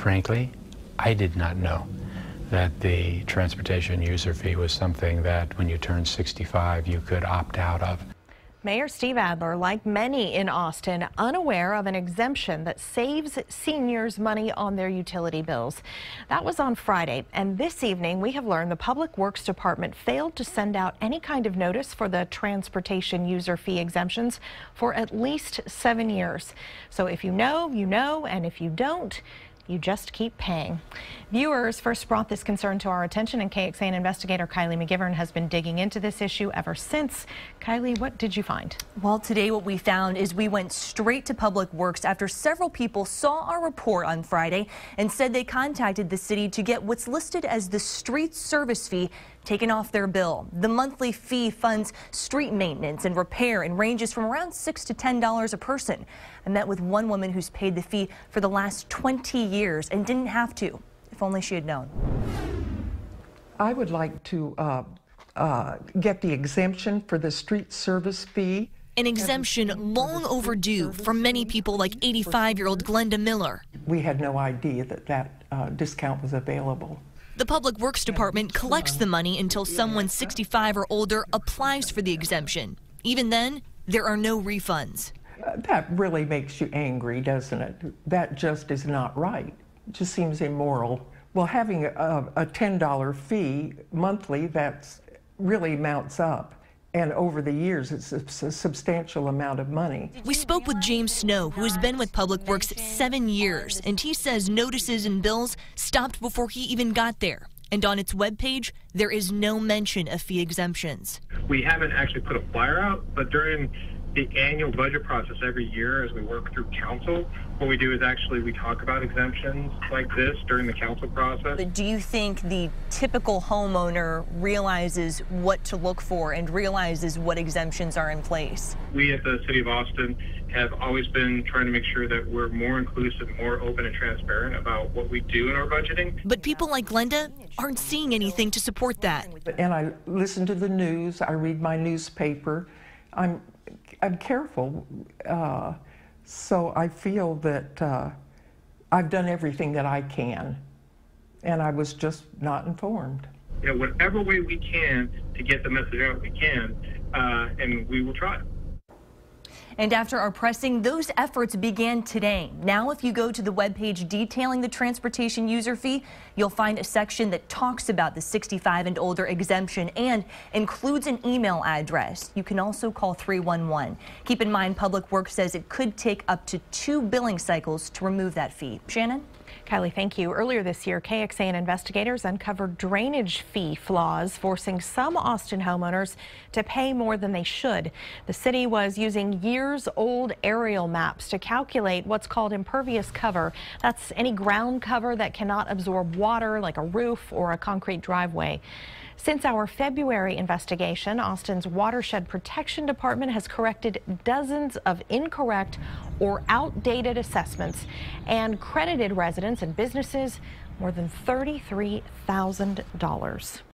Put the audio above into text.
frankly, I did not know that the transportation user fee was something that when you turn 65 you could opt out of. Mayor Steve Adler, like many in Austin, unaware of an exemption that saves seniors money on their utility bills. That was on Friday, and this evening we have learned the Public Works Department failed to send out any kind of notice for the transportation user fee exemptions for at least seven years. So if you know, you know, and if you don't, you just keep paying. Viewers first brought this concern to our attention, and KXAN investigator Kylie McGivern has been digging into this issue ever since. Kylie, what did you find? Well, today what we found is we went straight to Public Works after several people saw our report on Friday and said they contacted the city to get what's listed as the street service fee taken off their bill. The monthly fee funds street maintenance and repair and ranges from around 6 to $10 a person. I met with one woman who's paid the fee for the last 20 years and didn't have to. If only she had known. I would like to uh, uh, get the exemption for the street service fee. An exemption long overdue for many people like 85 year old Glenda Miller. We had no idea that that uh, discount was available. The Public Works Department collects the money until someone 65 or older applies for the exemption. Even then, there are no refunds. Uh, that really makes you angry, doesn't it? That just is not right. It just seems immoral. Well, having a, a $10 fee monthly, that really mounts up. And over the years, it's a substantial amount of money. We spoke with James Snow, who has been with Public Works seven years, and he says notices and bills stopped before he even got there. And on its webpage, there is no mention of fee exemptions. We haven't actually put a flyer out, but during the annual budget process every year as we work through council. What we do is actually we talk about exemptions like this during the council process. But do you think the typical homeowner realizes what to look for and realizes what exemptions are in place? We at the City of Austin have always been trying to make sure that we're more inclusive, more open and transparent about what we do in our budgeting. But people like Glenda aren't seeing anything to support that. And I listen to the news, I read my newspaper. I'm I'm careful. Uh, so I feel that uh, I've done everything that I can, and I was just not informed. Know, whatever way we can to get the message out, we can, uh, and we will try. And after our pressing, those efforts began today. Now, if you go to the webpage detailing the transportation user fee, you'll find a section that talks about the 65 and older exemption and includes an email address. You can also call 311. Keep in mind, Public Works says it could take up to two billing cycles to remove that fee. Shannon? Kylie, thank you. Earlier this year, KXAN investigators uncovered drainage fee flaws, forcing some Austin homeowners to pay more than they should. The city was using years old aerial maps to calculate what's called impervious cover. That's any ground cover that cannot absorb water, like a roof or a concrete driveway. Since our February investigation, Austin's Watershed Protection Department has corrected dozens of incorrect or outdated assessments and credited residents and businesses more than $33,000.